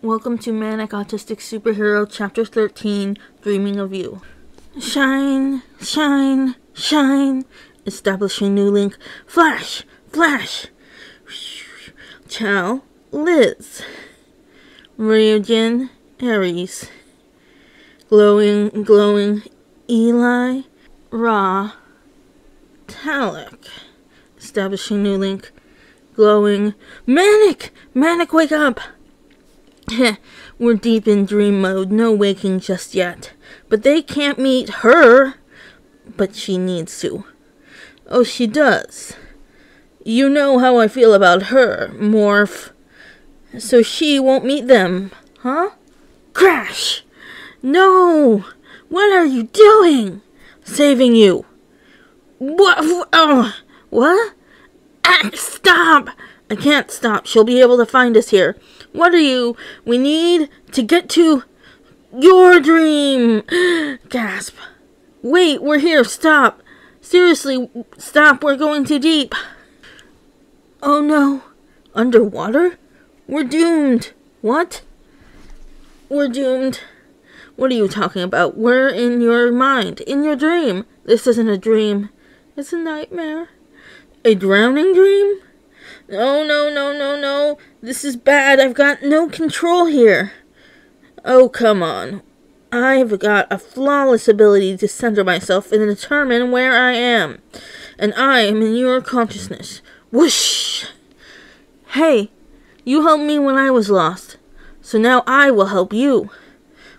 Welcome to Manic Autistic Superhero Chapter 13 Dreaming of You. Shine, shine, shine. Establishing new link. Flash, flash. Chow, Liz. Ryujin, Aries. Glowing, glowing. Eli, Ra. Talek. Establishing new link. Glowing. Manic! Manic, wake up! We're deep in dream mode, no waking just yet. But they can't meet her. But she needs to. Oh, she does. You know how I feel about her, Morph. So she won't meet them, huh? Crash! No! What are you doing? Saving you. What? Oh, what? Ah, stop! I can't stop. She'll be able to find us here. What are you? We need to get to your dream. Gasp. Wait, we're here. Stop. Seriously, stop. We're going too deep. Oh no. Underwater? We're doomed. What? We're doomed. What are you talking about? We're in your mind, in your dream. This isn't a dream. It's a nightmare. A drowning dream? No, no, no, no, no. This is bad. I've got no control here. Oh, come on. I've got a flawless ability to center myself and determine where I am. And I am in your consciousness. Whoosh! Hey, you helped me when I was lost. So now I will help you.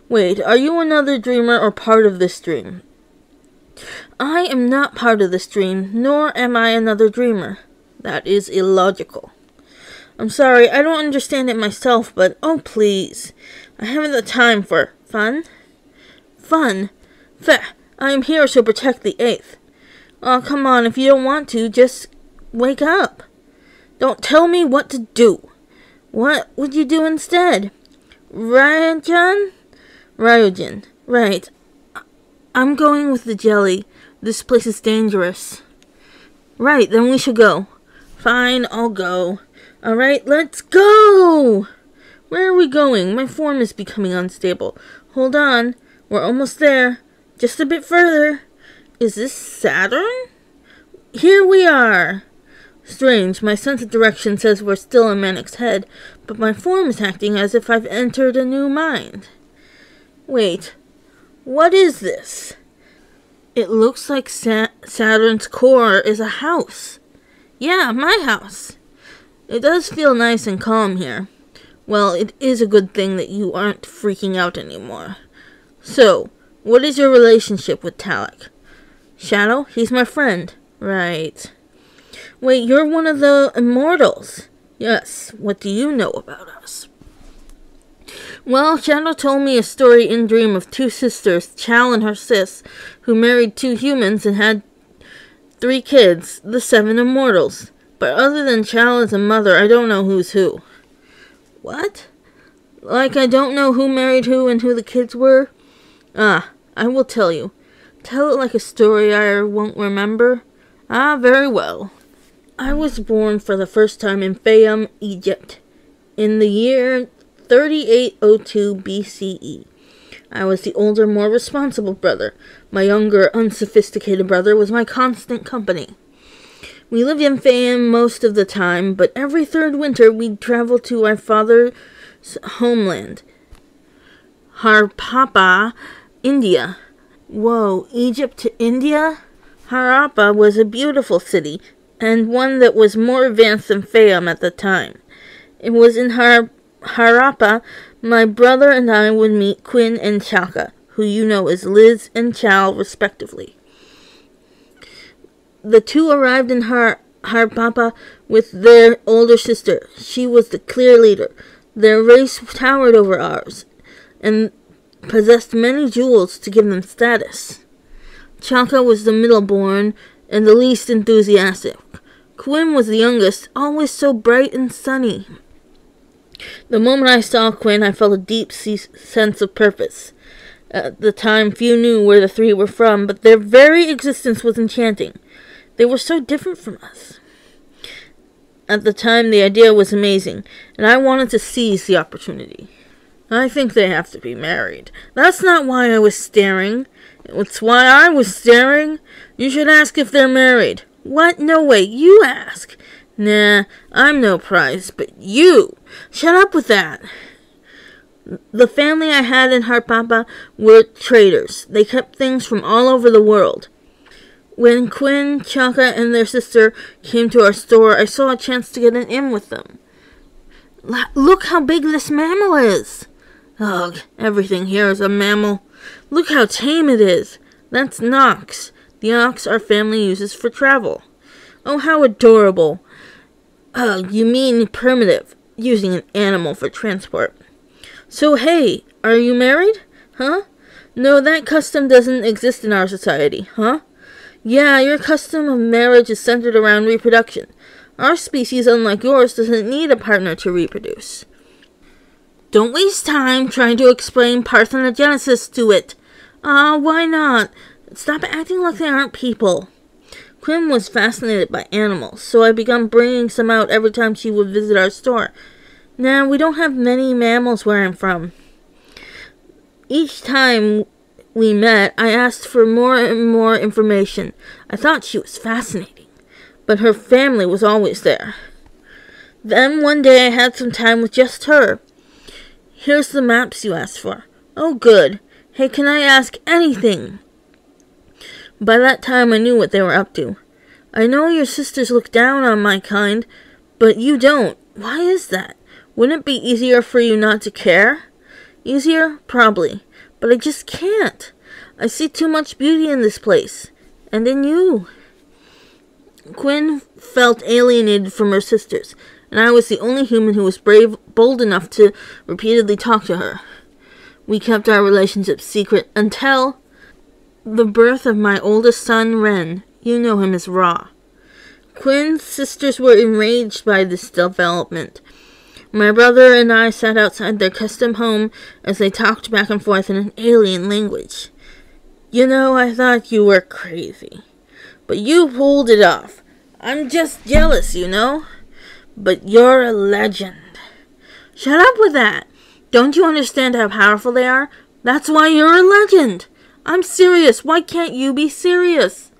Wait, are you another dreamer or part of this dream? I am not part of this dream, nor am I another dreamer. That is illogical. I'm sorry, I don't understand it myself, but oh please. I haven't the time for fun. Fun? Feh, I am here to protect the Eighth. Oh, come on, if you don't want to, just wake up. Don't tell me what to do. What would you do instead? Ryujin? Ryujin. Right. I'm going with the jelly. This place is dangerous. Right, then we should go. Fine, I'll go. Alright, let's go! Where are we going? My form is becoming unstable. Hold on. We're almost there. Just a bit further. Is this Saturn? Here we are. Strange, my sense of direction says we're still in Manic's head, but my form is acting as if I've entered a new mind. Wait, what is this? It looks like Sa- Saturn's core is a house. Yeah, my house. It does feel nice and calm here. Well, it is a good thing that you aren't freaking out anymore. So, what is your relationship with Talek? Shadow? He's my friend. Right. Wait, you're one of the immortals. Yes. What do you know about us? Well, Shadow told me a story in Dream of two sisters, Chal and her sis, who married two humans and had three kids, the seven immortals. But other than Chal as a mother, I don't know who's who. What? Like I don't know who married who and who the kids were? Ah, I will tell you. Tell it like a story I won't remember. Ah, very well. I was born for the first time in Fayum, Egypt, in the year 3802 BCE. I was the older, more responsible brother. My younger, unsophisticated brother was my constant company. We lived in Fayum most of the time, but every third winter we'd travel to our father's homeland, Harappa, India. Whoa, Egypt to India? Harappa was a beautiful city, and one that was more advanced than Fayum at the time. It was in Har- Harappa my brother and I would meet Quinn and Chaka, who you know as Liz and Chow, respectively. The two arrived in Har Harappa with their older sister. She was the clear leader. Their race towered over ours, and possessed many jewels to give them status. Chaka was the middle born and the least enthusiastic. Quinn was the youngest, always so bright and sunny. The moment I saw Quinn, I felt a deep sense of purpose. At the time, few knew where the three were from, but their very existence was enchanting. They were so different from us. At the time, the idea was amazing, and I wanted to seize the opportunity. I think they have to be married. That's not why I was staring. It's why I was staring. You should ask if they're married. What? No way. You ask. Nah, I'm no prize, but you. Shut up with that. The family I had in Harappa were traders. They kept things from all over the world. When Quinn, Chaka, and their sister came to our store, I saw a chance to get an in with them. Look how big this mammal is. Ugh, everything here is a mammal. Look how tame it is. That's Nox. The ox our family uses for travel. Oh, how adorable. Ugh, you mean primitive, using an animal for transport. So, hey, are you married? Huh? No, that custom doesn't exist in our society, huh? Yeah, your custom of marriage is centered around reproduction. Our species, unlike yours, doesn't need a partner to reproduce. Don't waste time trying to explain parthenogenesis to it. Ah, uh, why not? Stop acting like they aren't people. Quinn was fascinated by animals, so I began bringing some out every time she would visit our store. Now, we don't have many mammals where I'm from. Each time we met, I asked for more and more information. I thought she was fascinating, but her family was always there. Then one day I had some time with just her. Here's the maps you asked for. Oh, good. Hey, can I ask anything? By that time, I knew what they were up to. I know your sisters look down on my kind, but you don't. Why is that? Wouldn't it be easier for you not to care? Easier? Probably. But I just can't. I see too much beauty in this place. And in you. Quinn felt alienated from her sisters and I was the only human who was brave, bold enough to repeatedly talk to her. We kept our relationship secret until the birth of my oldest son, Ren. You know him as Ra. Quinn's sisters were enraged by this development. My brother and I sat outside their custom home as they talked back and forth in an alien language. You know, I thought you were crazy. But you pulled it off. I'm just jealous, you know? but you're a legend. Shut up with that. Don't you understand how powerful they are? That's why you're a legend. I'm serious. Why can't you be serious?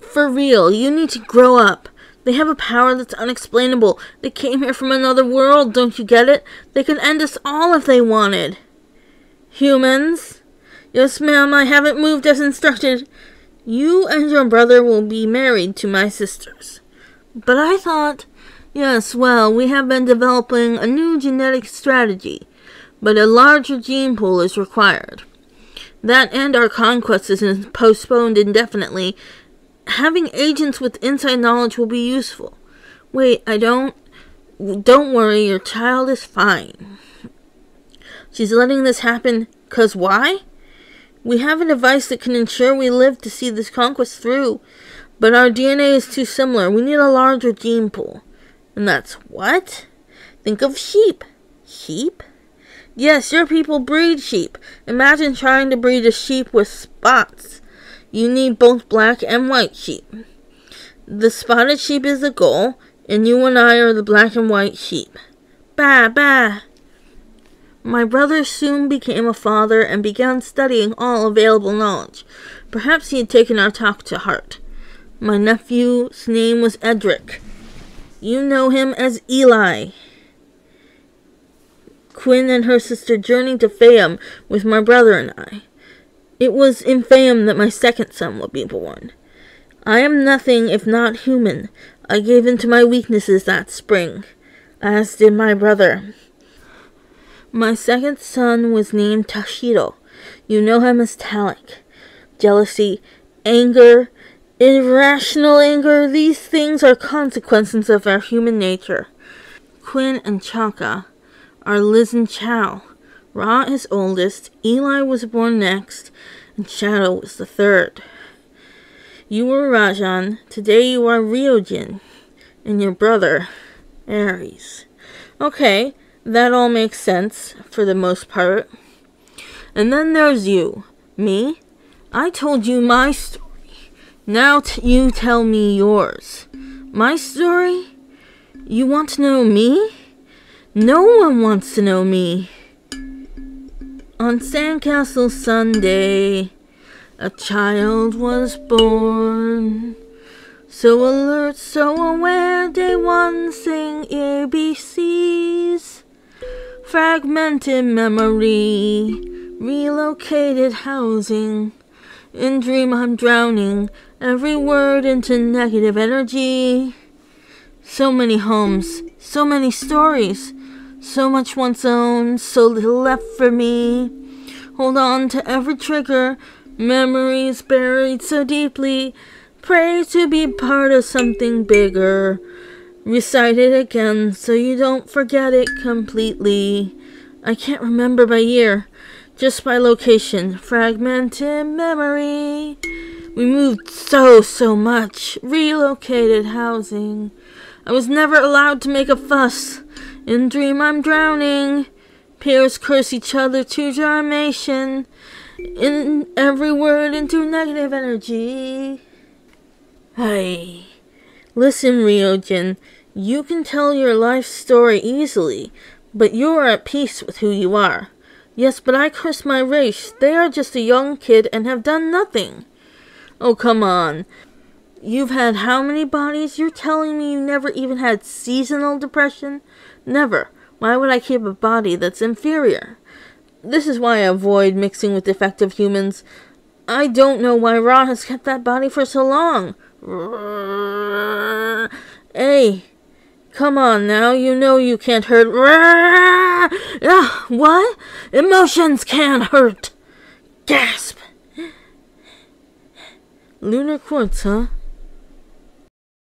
For real, you need to grow up. They have a power that's unexplainable. They came here from another world, don't you get it? They could end us all if they wanted. Humans? Yes, ma'am, I haven't moved as instructed. You and your brother will be married to my sisters. But I thought Yes, well, we have been developing a new genetic strategy, but a larger gene pool is required. That and our conquest is postponed indefinitely. Having agents with inside knowledge will be useful. Wait, I don't. Don't worry, your child is fine. She's letting this happen, cause why? We have a device that can ensure we live to see this conquest through, but our DNA is too similar. We need a larger gene pool. And that's what? Think of sheep. Sheep? Yes, your people breed sheep. Imagine trying to breed a sheep with spots. You need both black and white sheep. The spotted sheep is the goal, and you and I are the black and white sheep. Bah, bah. My brother soon became a father and began studying all available knowledge. Perhaps he had taken our talk to heart. My nephew's name was Edric. You know him as Eli. Quinn and her sister journeyed to Fayum with my brother and I. It was in Fayum that my second son will be born. I am nothing if not human. I gave in to my weaknesses that spring, as did my brother. My second son was named Tashiro. You know him as Talek. Jealousy, anger, Irrational anger, these things are consequences of our human nature. Quinn and Chaka are Liz and Chow. Ra is oldest, Eli was born next, and Shadow was the third. You were Rajan, today you are Ryojin, and your brother, Ares. Okay, that all makes sense, for the most part. And then there's you, me. I told you my story. Now you tell me yours. My story? You want to know me? No one wants to know me. On Sandcastle Sunday, a child was born. So alert, so aware, day one sing ABCs. Fragmented memory, relocated housing. In dream I'm drowning, every word into negative energy. So many homes, so many stories, so much once owned, so little left for me. Hold on to every trigger, memories buried so deeply. Pray to be part of something bigger. Recite it again so you don't forget it completely. I can't remember by year, just by location. Fragmented memory. We moved so, so much. Relocated housing. I was never allowed to make a fuss. In dream I'm drowning. Peers curse each other to germination. In every word into negative energy. Hey. Listen, Ryojin. You can tell your life story easily, but you are at peace with who you are. Yes, but I curse my race. They are just a young kid and have done nothing. Oh, come on. You've had how many bodies? You're telling me you never even had seasonal depression? Never. Why would I keep a body that's inferior? This is why I avoid mixing with defective humans. I don't know why Ra has kept that body for so long. Hey, come on now. You know you can't hurt. Ah, what? Emotions can't hurt. Gasp. Lunar quartz, huh?